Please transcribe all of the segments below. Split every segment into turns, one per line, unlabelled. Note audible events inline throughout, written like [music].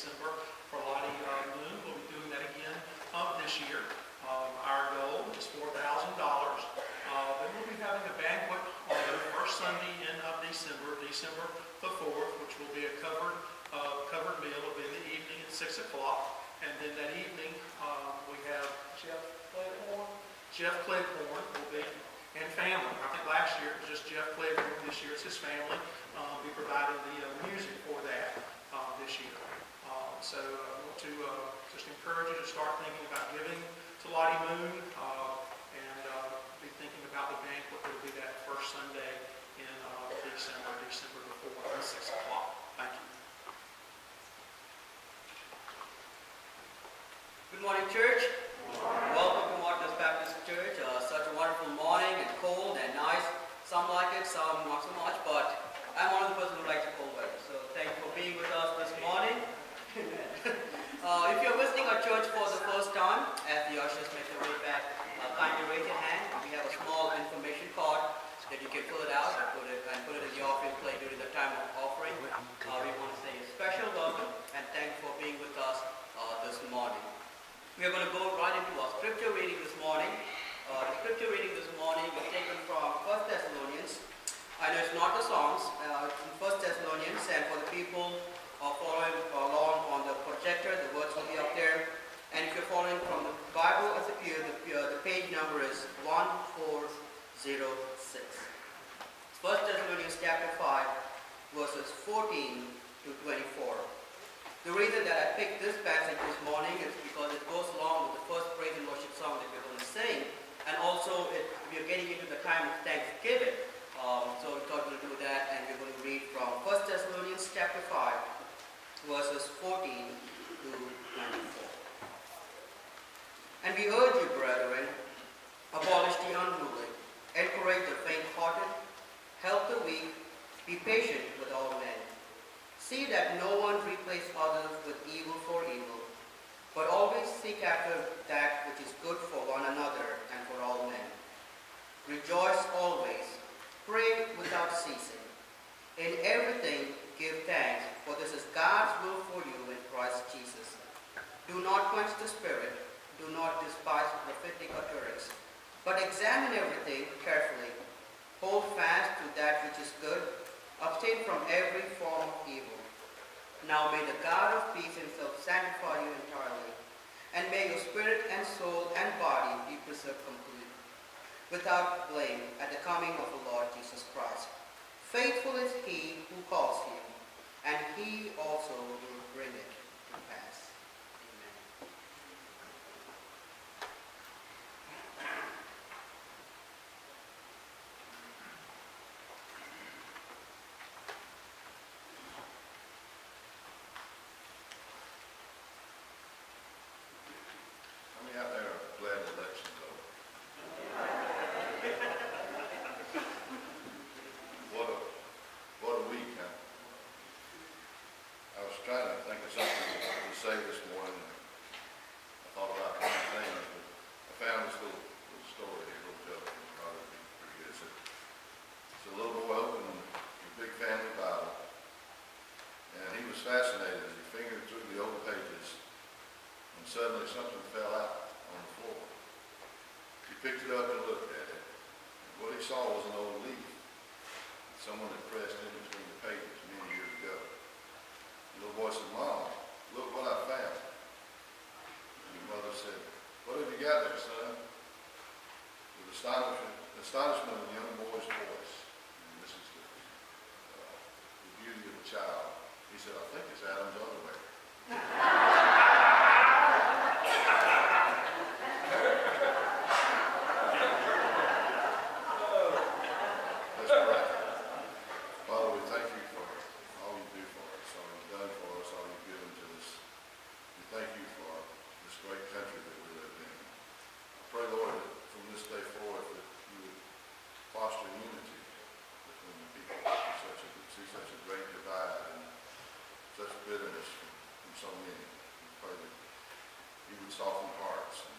December for Lottie uh, Moon. We'll be doing that again uh, this year. Um, Our goal is $4,000. Uh, Then we'll be having a banquet on the first Sunday in uh, December, December the 4th, which will be a covered, uh, covered meal. It'll be in the evening at 6 o'clock. And then that evening, um, we have Jeff Claiborne. Jeff Claiborne will be, and family. I think last year it was just Jeff Claiborne. This year it's his family. Uh, Be providing the uh, music for that uh, this year. So I want to uh, just encourage you to start thinking about giving to Lottie Moon uh, and uh, be thinking about the banquet that'll be that first Sunday in uh, December, December the 4th at 6 o'clock. Thank you.
Good morning, church. Welcome to Martinez Baptist Church. Uh, such a wonderful morning and cold and nice. Some like it, some not so much, but I'm one of the person who likes the cold weather. So thank you for being with us this morning. uh, if you're visiting our church for the first time, as the ushers make their way back, uh, kindly raise your hand. We have a small information card that you can fill it out and put it, and put it in the offering plate during the time of offering. Uh, we want to say a special welcome and thank you for being with us uh, this morning. We are going to go right into our scripture reading this morning. Uh, the scripture reading this morning is taken from 1 Thessalonians. I know it's not the Psalms, uh, it's in 1 Thessalonians, and for the people uh, following along on the projector, the words will be up there. And if you're following from the Bible as it appears, the, uh, the page number is 1406. 1 Thessalonians chapter 5, verses 14 to 24. The reason that I picked this passage this morning is because it goes along with the first praise and worship song that we're going to sing. And also, it, we are getting into the time of Thanksgiving. Um, so we thought we'll do that, and we're going to read from 1 Thessalonians chapter 5, verses 14 to 24. And we urge you, brethren, abolish the unruly, encourage the faint-hearted, help the weak, be patient with all men. See that no one replace others with evil for evil, but always seek after that which is good for one another and for all men. Rejoice always, pray without ceasing. In everything give thanks, for this is God's will for you in Christ Jesus. Do not quench the spirit, do not despise prophetic utterance, but examine everything carefully. Hold fast to that which is good, abstain from every form of evil. Now may the God of peace himself sanctify you entirely, and may your spirit and soul and body be preserved completely, without blame at the coming of the Lord Jesus Christ. Faithful is he who calls you, and he also will bring it to pass. Amen.
How many out there are glad the election's over? What a, what a week, huh? I was trying to think of something to say this morning. and I thought about many things, but I found this little, little story here, little joke, and I thought it'd be pretty good. It's a, it's a little boy opened a big family Bible, and he was fascinated as he fingered through the old pages and suddenly something fell out on the floor. He picked it up and looked at it. And what he saw was an old leaf. Someone had pressed in between the pages many years ago. The little boy said, Mom, look what I found. And the mother said, What have you got there, son? With astonishment, astonishment in the young boy's voice. And this is the, uh, the beauty of a child. He said, I think it's Adam's underwear. [laughs] Let's pray. Father, we thank you for all you do for us, all you've done for us, all you've given to us. We thank you for this great country that we live in. I pray, Lord, that from this day forward that you would foster unity between the people. We such a, see such a great divide and such bitterness from, from so many. We pray that you would soften hearts and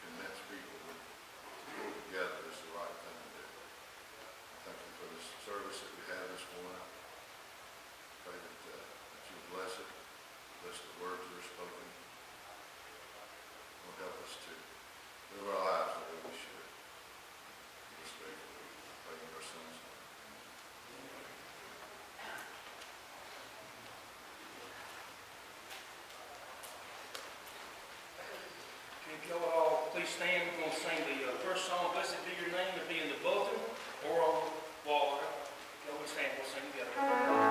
convince people that to go together is the right thing to do. Thank you for this service that we had this morning. Pray that, uh, that you bless it, us, the words that are spoken will help us to live our lives the way we should. Respectfully, pray in our son's
if y'all all please stand, we're going to sing the uh, first song, Blessed Be Your Name, it'll be in the bulletin or on. Y'all would stand,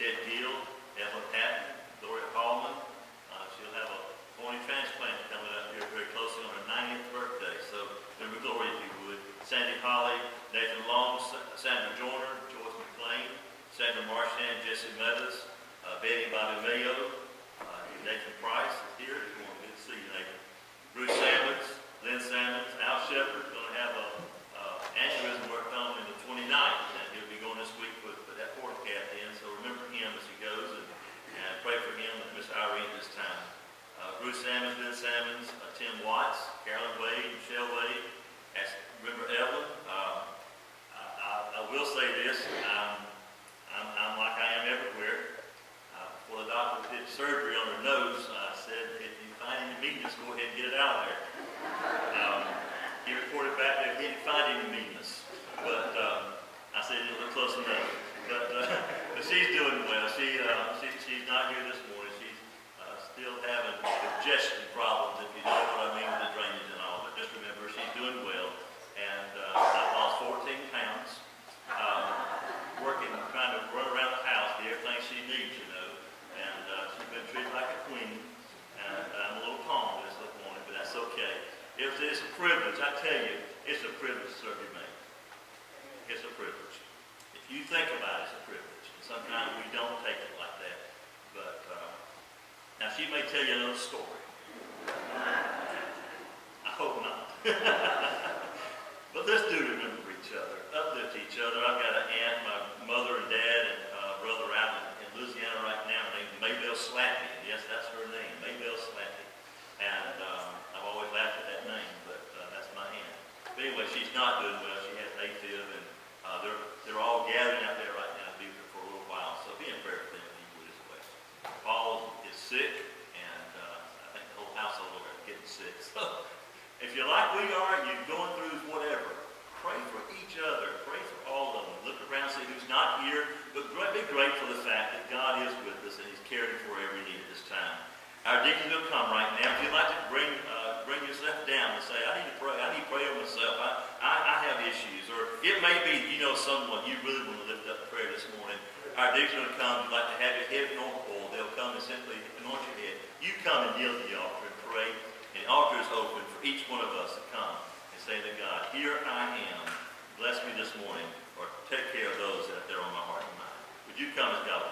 Ted Gill, Evelyn Patton, Gloria Hallman. Uh, she'll have a cornea transplant coming up here very closely on her 90th birthday. So remember Gloria if you would. Sandy Holly, Nathan Long, Sa- Sandra Joyner, Joyce McLean, Sandra Marchand, Jesse Meadows, uh, Betty Bobby Mayo, uh, Nathan Price is here. Good morning. Good to see you, Nathan. Bruce Sammons, Lynn Sammons, Al Shepherd, going to have a uh, aneurysm work done on the 29th, and he'll be going this week with, with that port cath in, so remember him as he goes, and, and pray for him and Miss Irene this time. Uh, Bruce Sammons, Lynn Sammons, uh, Tim Watts, Carolyn Wade, Michelle Wade, as, remember Evelyn, uh, I, I, I will say this, um, I'm, I'm like I am everywhere. Uh, before the doctor did surgery on her nose, I said, if you find any meanness, go ahead and get it out of there. Um, he reported back that he didn't find any meanness, but um, I said it looked close enough. But, uh, [laughs] but she's doing well. She, uh, she, she's not here this morning. She's uh, still having digestion problems, if you know what I mean with the drainage and all. But just remember, she's doing well. And uh, I've lost 14 pounds, um, working, trying to run around the house, get everything she needs, you know. And uh, she's been treated like a queen. And I'm a little calm this morning, but that's okay. It's, it's a privilege, I tell you, it's a privilege to serve your mate. It's a privilege. If you think about it, it's a privilege. And sometimes we don't take it like that. But uh, now she may tell you another story. I hope not. [laughs] but let's do remember each other, uplift each other. I've got an aunt, my mother and dad and uh, brother out in, Louisiana right now named Maybelle Slappy. Yes, that's her name, Maybelle Slappy. And um, I've always laughed at that name, but uh, that's my aunt. Anyway, she's not doing well. She has AFib, and uh, they're, they're all gathering out there right now to be with her for a little while. So be in prayer for them if you would as well. Paul is sick, and uh, I think the whole household is getting sick. [laughs] So if you're like we are, and you're going through whatever, pray for each other. Pray for all of them. Look around, see who's not here, but gra- be grateful for the fact that God is with us and He's caring for every need at this time. Our deacons will come right now. If you'd like to bring uh, bring yourself down and say, I need to pray. I need to pray on myself. I, I, I have issues. Or it may be you know someone you really want to lift up prayer this morning. Our deacons will come. You'd like to have your head anointed oil. They'll come and simply anoint your head. You come and kneel at the altar and pray. And the altar is open for each one of us to come and say to God, Here I am. Bless me this morning. Or take care of those that are on my heart and mind. Would you come as God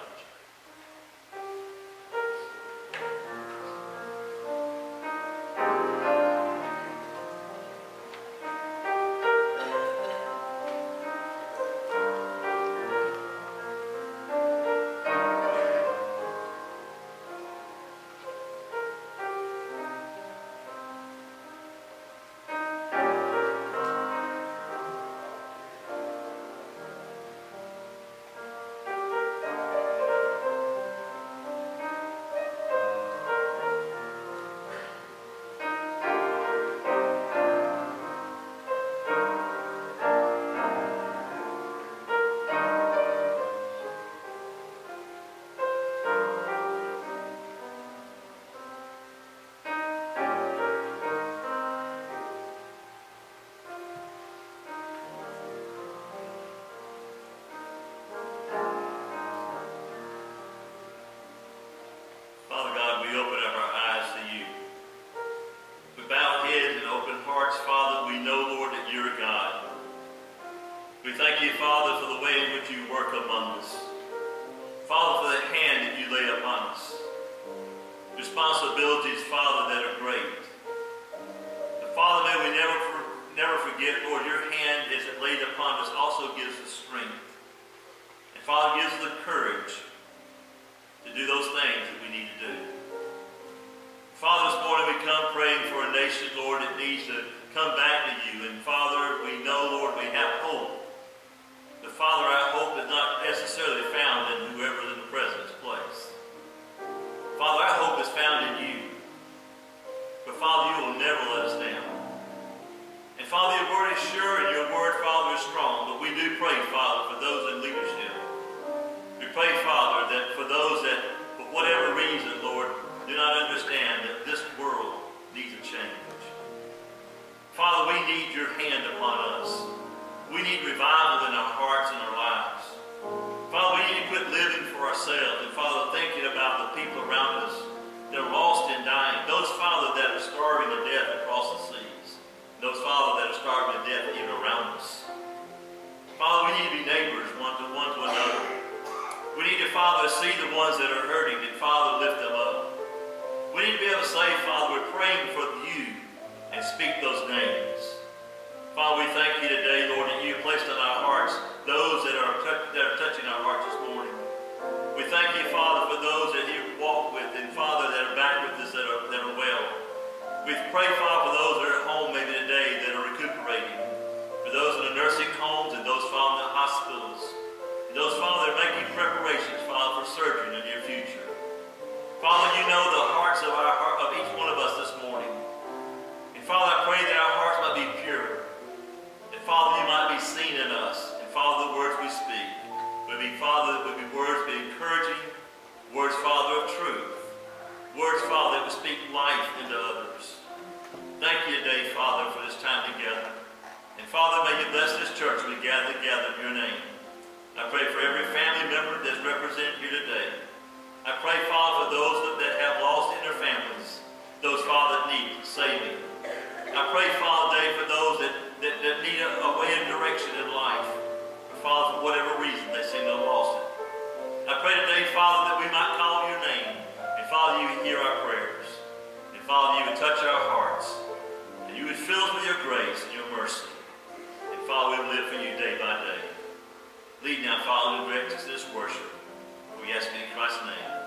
need to do. Father, this morning we come praying for a nation, Lord, that needs to come back to you. And Father, we know, Lord, we have hope. But Father, our hope is not necessarily found in whoever is in the president's place. Father, our hope is found in you. But Father, you will never let us down. And Father, your word is sure and your word, Father, is strong. But we do pray, Father, for those in leadership. We do not understand that this world needs a change. Father, we need your hand upon us. We need revival in our hearts and our lives. Father, we need to quit living for ourselves and, Father, thinking about the people around us that are lost and dying. Those, Father, that are starving to death across the seas. Those, Father, that are starving to death even around us. Father, we need to be neighbors one to one to another. We need to, Father, see the ones that are hurting and, Father, lift them up. We need to be able to say, Father, we're praying for you and speak those names. Father, we thank you today, Lord, that you placed on our hearts those that are, that are touching our hearts this morning. We thank you, Father, for those that you walk with and, Father, that are back with us that are, that are well. We pray, Father, for those that are at home maybe today that are recuperating. For those in the nursing homes and those, Father, in the hospitals. And those, Father, that are making preparations, Father, for surgery in the near future. Father, you know the life into others. Thank you today, Father, for this time together. And Father, may you bless this church we gather together in your name. I pray for every family member that's represented here today. I pray, Father, for those that, have lost in their families, those, Father, that need saving. I pray, Father, today for those that, that, that need a, a way of direction in life. Now, Father, and direct to this worship. We ask in Christ's name.